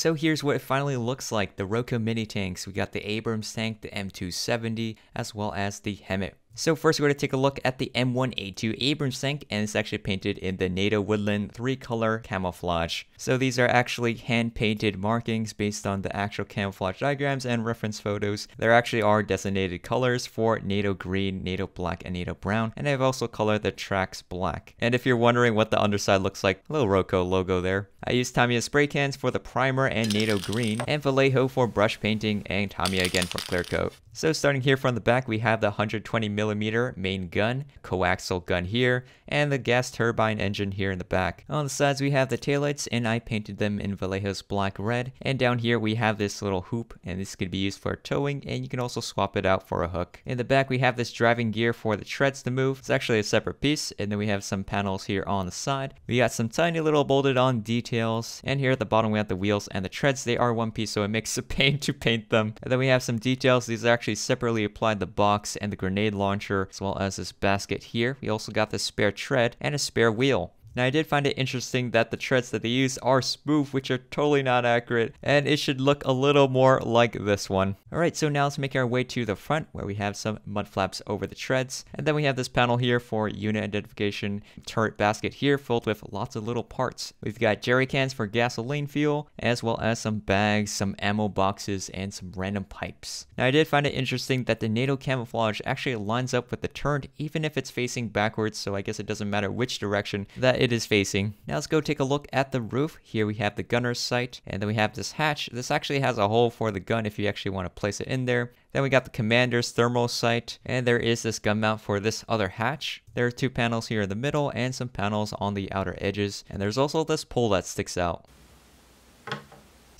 So here's what it finally looks like, the Roco mini tanks. We got the Abrams tank, the M270, as well as the HEMTT so first we're going to take a look at the M1A2 Abrams tank and it's actually painted in the NATO Woodland 3 color camouflage. So these are actually hand painted markings based on the actual camouflage diagrams and reference photos. There actually are designated colors for NATO green, NATO black, and NATO brown and I've also colored the tracks black. And if you're wondering what the underside looks like, a little Roco logo there. I used Tamiya spray cans for the primer and NATO green and Vallejo for brush painting and Tamiya again for clear coat. So starting here from the back, we have the 120mm main gun, coaxial gun here, and the gas turbine engine here in the back. On the sides, we have the taillights, and I painted them in Vallejo's black red. And down here, we have this little hoop, and this could be used for towing, and you can also swap it out for a hook. In the back, we have this driving gear for the treads to move. It's actually a separate piece, and then we have some panels here on the side. We got some tiny little bolted on details, and here at the bottom, we have the wheels and the treads. They are one piece, so it makes a pain to paint them. And then we have some details. These are actually separately applied the box and the grenade launcher as well as this basket here. We also got the spare tread and a spare wheel. Now I did find it interesting that the treads that they use are smooth, which are totally not accurate, and it should look a little more like this one. Alright, so now let's make our way to the front where we have some mud flaps over the treads, and then we have this panel here for unit identification, turret basket here filled with lots of little parts. We've got jerry cans for gasoline fuel, as well as some bags, some ammo boxes, and some random pipes. Now I did find it interesting that the NATO camouflage actually lines up with the turret even if it's facing backwards, so I guess it doesn't matter which direction that it is facing. Now let's go take a look at the roof. Here we have the gunner's sight, and then we have this hatch. This actually has a hole for the gun if you actually want to place it in there. Then we got the commander's thermal sight, and there is this gun mount for this other hatch. There are two panels here in the middle and some panels on the outer edges, and there's also this pole that sticks out.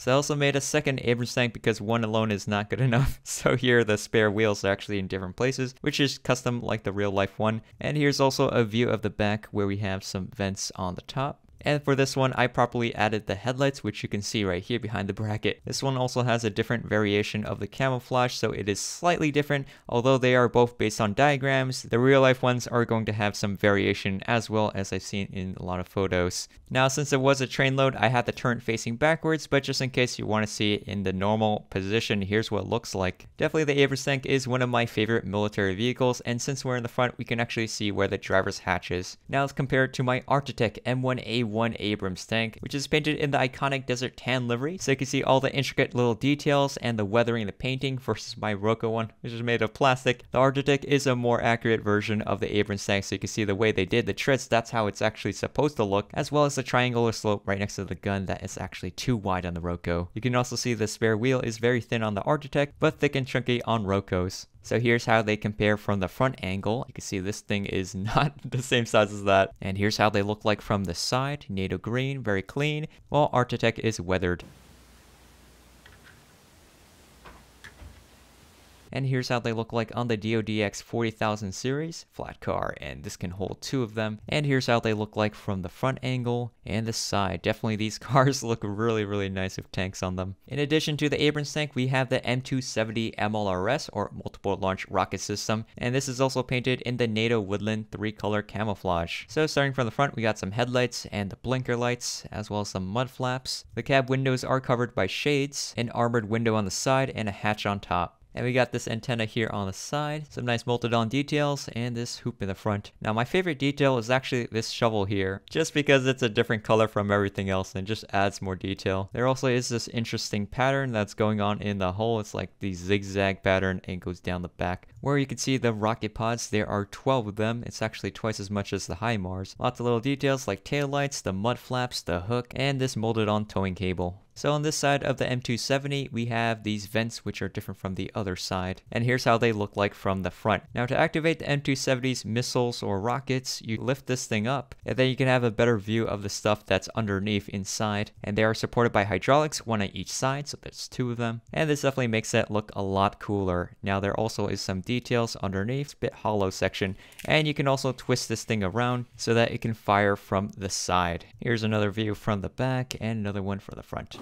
So I also made a second Abrams tank because one alone is not good enough. So here the spare wheels are actually in different places, which is custom like the real life one. And here's also a view of the back where we have some vents on the top. And for this one, I properly added the headlights, which you can see right here behind the bracket. This one also has a different variation of the camouflage, so it is slightly different. Although they are both based on diagrams, the real life ones are going to have some variation as well as I've seen in a lot of photos. Now, since it was a train load, I had the turret facing backwards, but just in case you want to see it in the normal position, here's what it looks like. Definitely the Abrams tank is one of my favorite military vehicles, and since we're in the front, we can actually see where the driver's hatch is. Now let's compare it to my Arttitec M1A one Abrams tank, which is painted in the iconic desert tan livery. So you can see all the intricate little details and the weathering of the painting versus my Roco one, which is made of plastic. The Arttitec is a more accurate version of the Abrams tank, so you can see the way they did the treads, that's how it's actually supposed to look, as well as the triangular slope right next to the gun that is actually too wide on the Roco. You can also see the spare wheel is very thin on the Arttitec, but thick and chunky on Rocos. So here's how they compare from the front angle. You can see this thing is not the same size as that. And here's how they look like from the side. NATO green, very clean, while Arttitec is weathered. And here's how they look like on the DODX 40000 series, flat car, and this can hold two of them. And here's how they look like from the front angle and the side. Definitely these cars look really, really nice with tanks on them. In addition to the Abrams tank, we have the M270 MLRS, or Multiple Launch Rocket System, and this is also painted in the NATO Woodland 3-color camouflage. So starting from the front, we got some headlights and the blinker lights, as well as some mud flaps. The cab windows are covered by shades, an armored window on the side, and a hatch on top. And we got this antenna here on the side, some nice bolted on details, and this hoop in the front. Now my favorite detail is actually this shovel here, just because it's a different color from everything else and just adds more detail. There also is this interesting pattern that's going on in the hole. It's like the zigzag pattern and goes down the back. Where you can see the rocket pods, there are 12 of them. It's actually twice as much as the HIMARS. Lots of little details like tail lights, the mud flaps, the hook, and this molded on towing cable. So on this side of the M270, we have these vents which are different from the other side. And here's how they look like from the front. Now to activate the M270's missiles or rockets, you lift this thing up, and then you can have a better view of the stuff that's underneath inside. And they are supported by hydraulics, one on each side, so there's two of them. And this definitely makes it look a lot cooler. Now there also is some details underneath, bit hollow section, and you can also twist this thing around so that it can fire from the side. Here's another view from the back and another one for the front.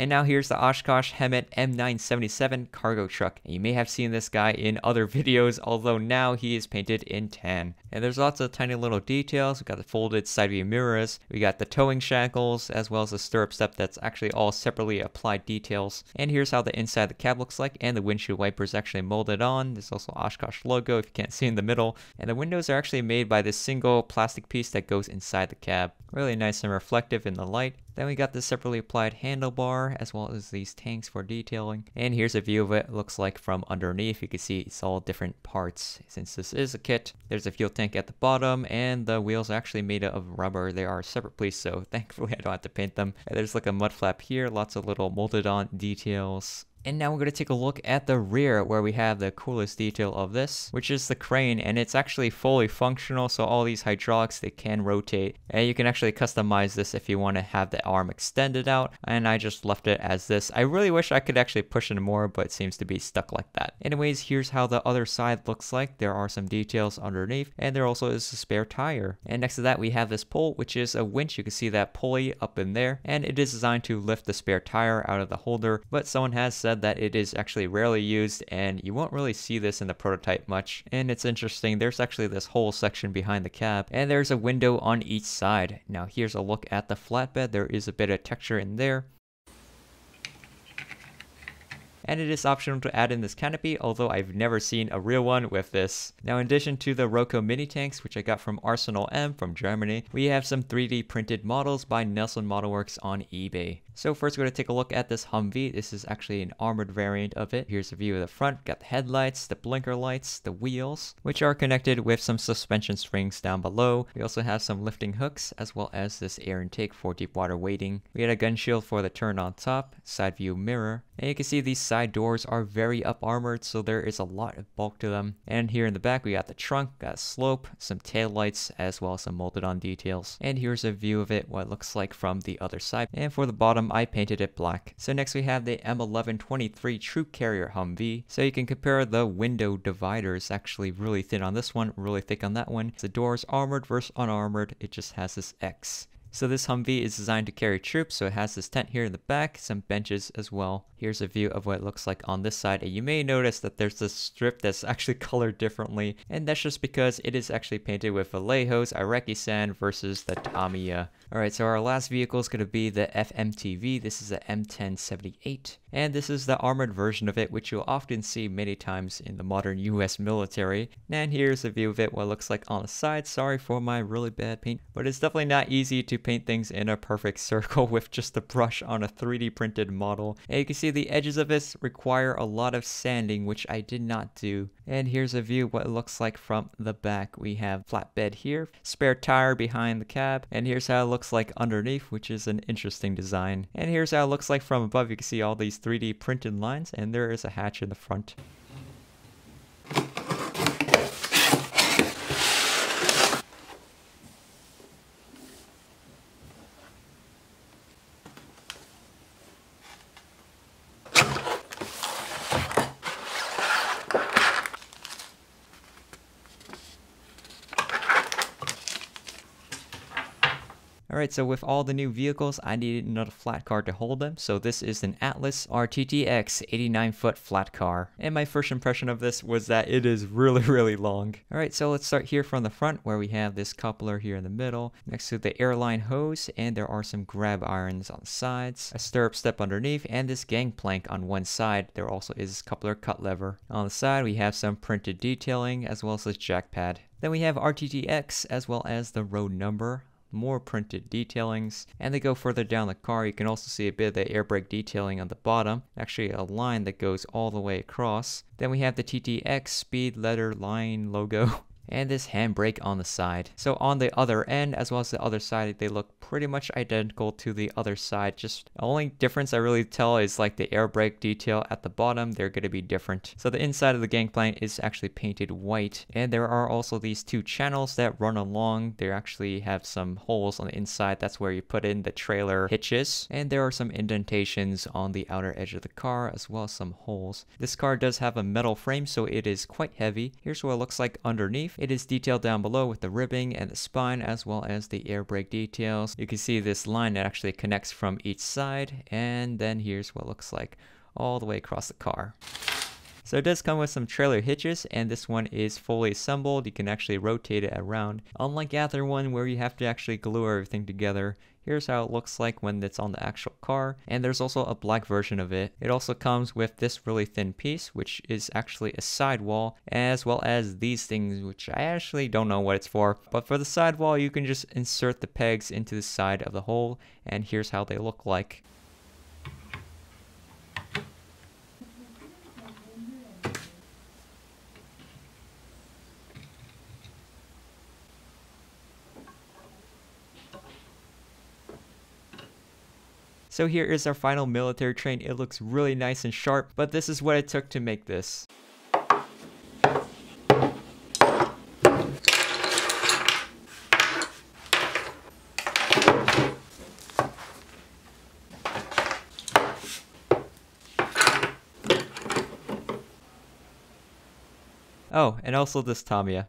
And now here's the Oshkosh HEMTT M977 cargo truck. And you may have seen this guy in other videos, although now he is painted in tan. And there's lots of tiny little details. We got the folded side view mirrors, we got the towing shackles, as well as the stirrup step that's actually all separately applied details. And here's how the inside of the cab looks like, and the windshield wipers actually molded on. There's also Oshkosh logo if you can't see in the middle. And the windows are actually made by this single plastic piece that goes inside the cab. Really nice and reflective in the light. Then we got the separately applied handlebar as well as these tanks for detailing. And here's a view of it. it looks like from underneath. You can see it's all different parts. Since this is a kit, there's a fuel tank at the bottom and the wheels are actually made of rubber. They are separate piece, so thankfully I don't have to paint them. And there's like a mud flap here, lots of little molded on details and now we're going to take a look at the rear where we have the coolest detail of this, which is the crane and it's actually fully functional so all these hydraulics they can rotate and you can actually customize this if you want to have the arm extended out and I just left it as this. I really wish I could actually push it more but it seems to be stuck like that. Anyways, here's how the other side looks like. There are some details underneath and there also is a spare tire. And next to that we have this pole which is a winch. You can see that pulley up in there and it is designed to lift the spare tire out of the holder but someone has said said that it is actually rarely used and you won't really see this in the prototype much. And it's interesting, there's actually this whole section behind the cab and there's a window on each side. Now here's a look at the flatbed, there is a bit of texture in there and it is optional to add in this canopy, although I've never seen a real one with this. Now in addition to the Roco mini tanks, which I got from Arsenal M from Germany, we have some 3D printed models by Nelson Model Works on eBay. So first we're going to take a look at this Humvee. This is actually an armored variant of it. Here's a view of the front. Got the headlights, the blinker lights, the wheels, which are connected with some suspension springs down below. We also have some lifting hooks, as well as this air intake for deep water wading. We had a gun shield for the turn on top, side view mirror, and you can see these side doors are very up armored, so there is a lot of bulk to them. And here in the back we got the trunk, got slope, some tail lights, as well as some molded on details. And here's a view of it, what it looks like from the other side. And for the bottom, I painted it black. So next we have the M1123 Troop Carrier Humvee. So you can compare the window dividers, actually really thin on this one, really thick on that one. The doors armored versus unarmored, it just has this X. So this Humvee is designed to carry troops, so it has this tent here in the back, some benches as well. Here's a view of what it looks like on this side, and you may notice that there's this strip that's actually colored differently, and that's just because it is actually painted with Vallejos Iraqi sand versus the Tamiya. Alright, so our last vehicle is going to be the FMTV. This is a M1078. And this is the armored version of it, which you'll often see many times in the modern US military. And here's a view of it, what it looks like on the side. Sorry for my really bad paint, but it's definitely not easy to paint things in a perfect circle with just a brush on a 3D printed model. And you can see the edges of this require a lot of sanding, which I did not do. And here's a view what it looks like from the back. We have flatbed here, spare tire behind the cab, and here's how it looks like underneath, which is an interesting design. And here's how it looks like from above. You can see all these 3D printed lines and there is a hatch in the front. Alright, so with all the new vehicles, I needed another flat car to hold them, so this is an Atlas RTTX 89 foot flat car. And my first impression of this was that it is really, really long. Alright, so let's start here from the front where we have this coupler here in the middle, next to the airline hose, and there are some grab irons on the sides, a stirrup step underneath, and this gangplank on one side. There also is coupler cut lever. On the side, we have some printed detailing, as well as this jack pad. Then we have RTTX as well as the road number more printed detailings. And they go further down the car, you can also see a bit of the air brake detailing on the bottom, actually a line that goes all the way across. Then we have the TTX speed letter line logo and this handbrake on the side. So on the other end as well as the other side, they look pretty much identical to the other side. Just the only difference I really tell is like the air brake detail at the bottom, they're going to be different. So the inside of the gangplank is actually painted white. And there are also these two channels that run along. They actually have some holes on the inside. That's where you put in the trailer hitches. And there are some indentations on the outer edge of the car as well as some holes. This car does have a metal frame so it is quite heavy. Here's what it looks like underneath It is detailed down below with the ribbing and the spine as well as the air brake details. You can see this line that actually connects from each side and then here's what looks like all the way across the car. So it does come with some trailer hitches and this one is fully assembled. You can actually rotate it around. Unlike the other one where you have to actually glue everything together, here's how it looks like when it's on the actual car. And there's also a black version of it. It also comes with this really thin piece, which is actually a sidewall, as well as these things, which I actually don't know what it's for. But for the sidewall, you can just insert the pegs into the side of the hole, and here's how they look like. So here is our final military train. It looks really nice and sharp, but this is what it took to make this. Oh, and also this Tamiya.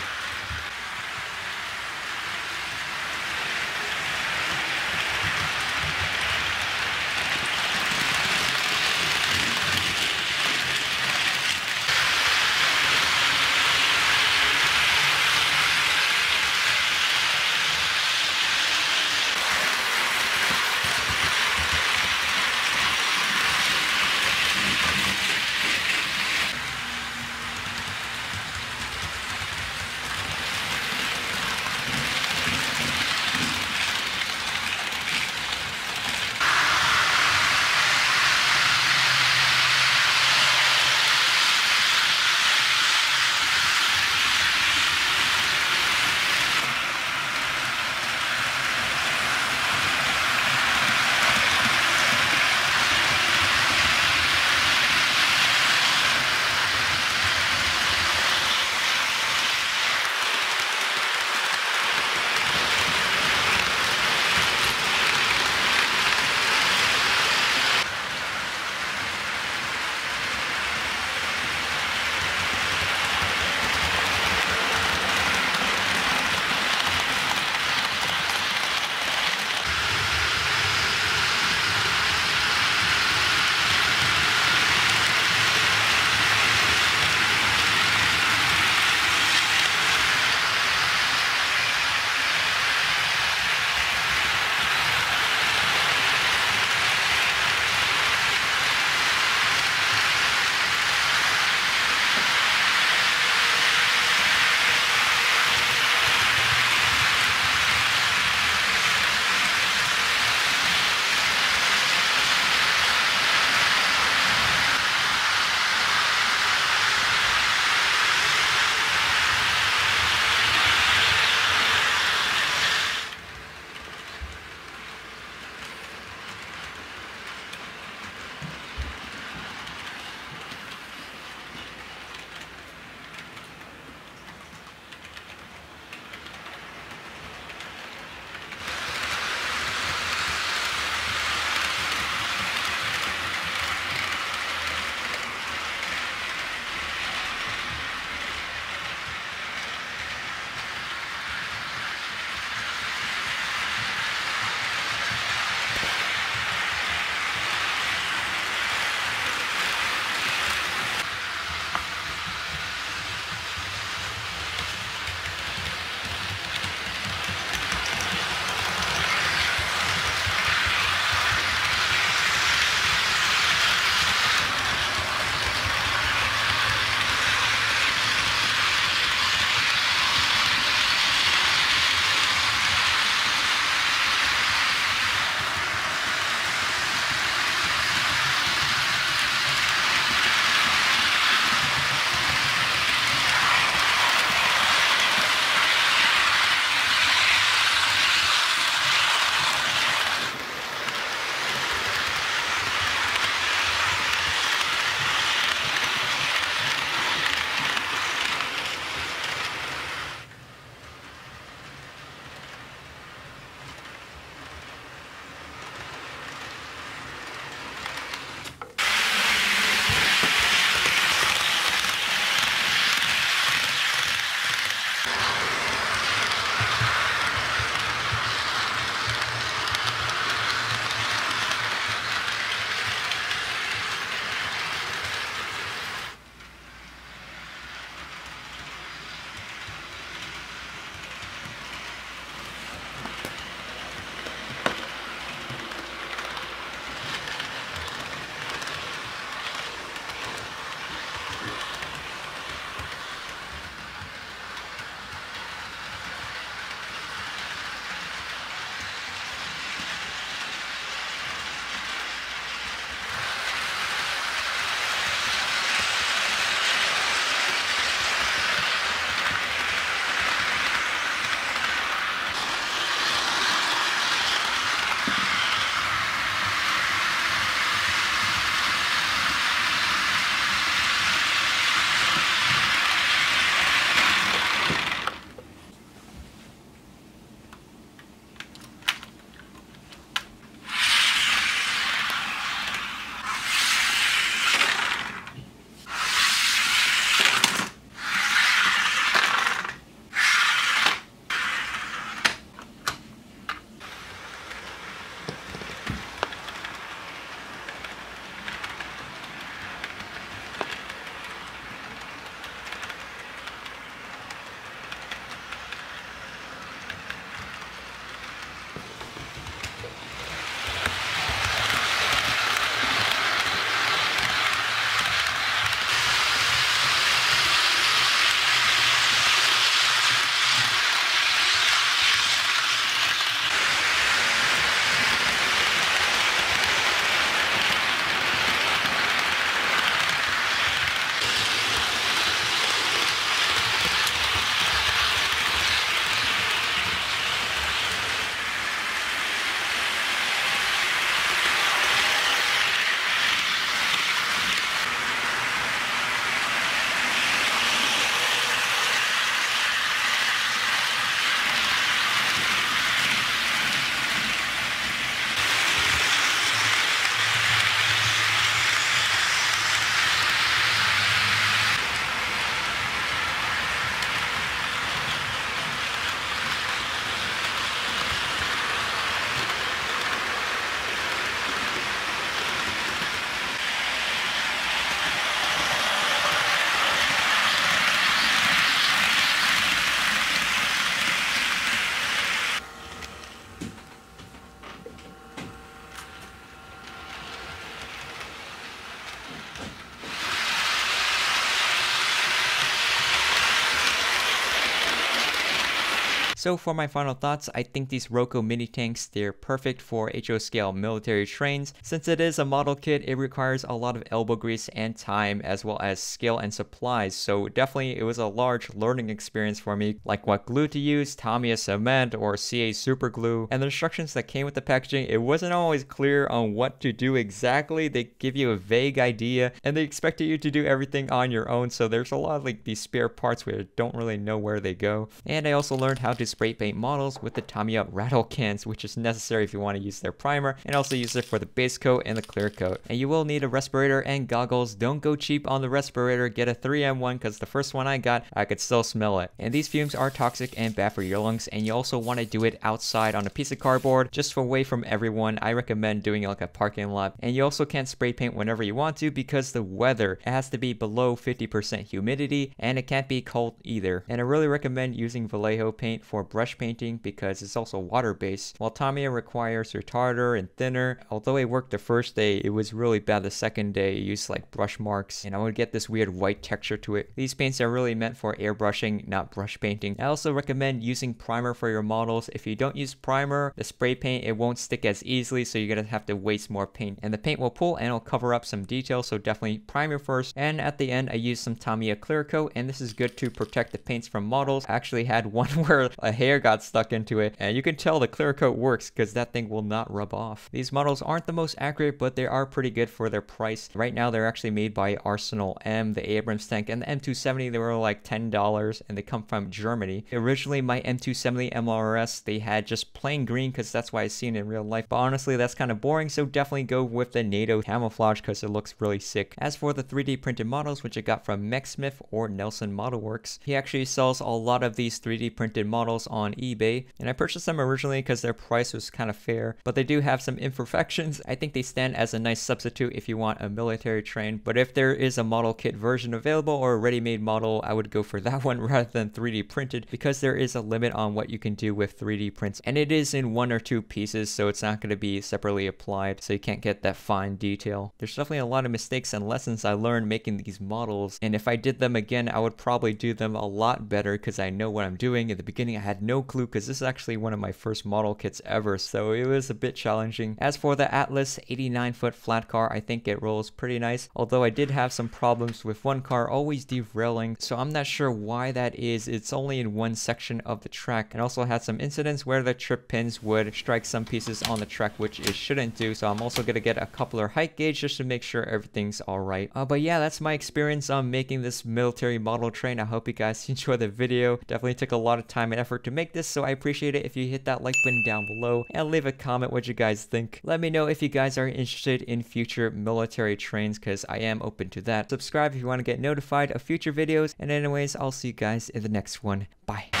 So for my final thoughts, I think these Roco mini tanks, they're perfect for HO scale military trains. Since it is a model kit, it requires a lot of elbow grease and time as well as skill and supplies. So definitely it was a large learning experience for me, like what glue to use, Tamiya cement or CA super glue. And the instructions that came with the packaging, it wasn't always clear on what to do exactly. They give you a vague idea and they expected you to do everything on your own. So there's a lot of like these spare parts where you don't really know where they go. And I also learned how to spray paint models with the Tamiya rattle cans, which is necessary if you want to use their primer and also use it for the base coat and the clear coat. And you will need a respirator and goggles. Don't go cheap on the respirator. Get a 3M one because the first one I got, I could still smell it. And these fumes are toxic and bad for your lungs. And you also want to do it outside on a piece of cardboard just away from everyone. I recommend doing it like a parking lot. And you also can't spray paint whenever you want to because the weather has to be below 50% humidity and it can't be cold either. And I really recommend using Vallejo paint for brush painting because it's also water based. While Tamiya requires retarder and thinner, although it worked the first day, it was really bad the second day. It used like brush marks and I would get this weird white texture to it. These paints are really meant for airbrushing, not brush painting. I also recommend using primer for your models. If you don't use primer, the spray paint, it won't stick as easily so you're gonna have to waste more paint. And the paint will pull and it'll cover up some details so definitely primer first. And at the end I used some Tamiya clear coat and this is good to protect the paints from models. I actually had one where hair got stuck into it and you can tell the clear coat works because that thing will not rub off. These models aren't the most accurate but they are pretty good for their price. Right now they're actually made by Arsenal M, the Abrams tank, and the M270 they were like $10 and they come from Germany. Originally my M270 MRS, they had just plain green because that's why I seen it in real life but honestly that's kind of boring so definitely go with the NATO camouflage because it looks really sick. As for the 3D printed models which I got from Mechsmith or Nelson Model Works, he actually sells a lot of these 3D printed models on eBay and I purchased them originally because their price was kind of fair but they do have some imperfections. I think they stand as a nice substitute if you want a military train but if there is a model kit version available or a ready-made model I would go for that one rather than 3D printed because there is a limit on what you can do with 3D prints and it is in one or two pieces so it's not going to be separately applied so you can't get that fine detail. There's definitely a lot of mistakes and lessons I learned making these models and if I did them again I would probably do them a lot better because I know what I'm doing. In the beginning I had no clue because this is actually one of my first model kits ever so it was a bit challenging. As for the Atlas 89 foot flat car I think it rolls pretty nice although I did have some problems with one car always derailing so I'm not sure why that is. It's only in one section of the track and also had some incidents where the trip pins would strike some pieces on the track which it shouldn't do so I'm also going to get a coupler height gauge just to make sure everything's alright. Uh, but yeah that's my experience on making this military model train. I hope you guys enjoyed the video. Definitely took a lot of time and effort to make this so I appreciate it if you hit that like button down below and leave a comment what you guys think. Let me know if you guys are interested in future military trains because I am open to that. Subscribe if you want to get notified of future videos and anyways I'll see you guys in the next one. Bye.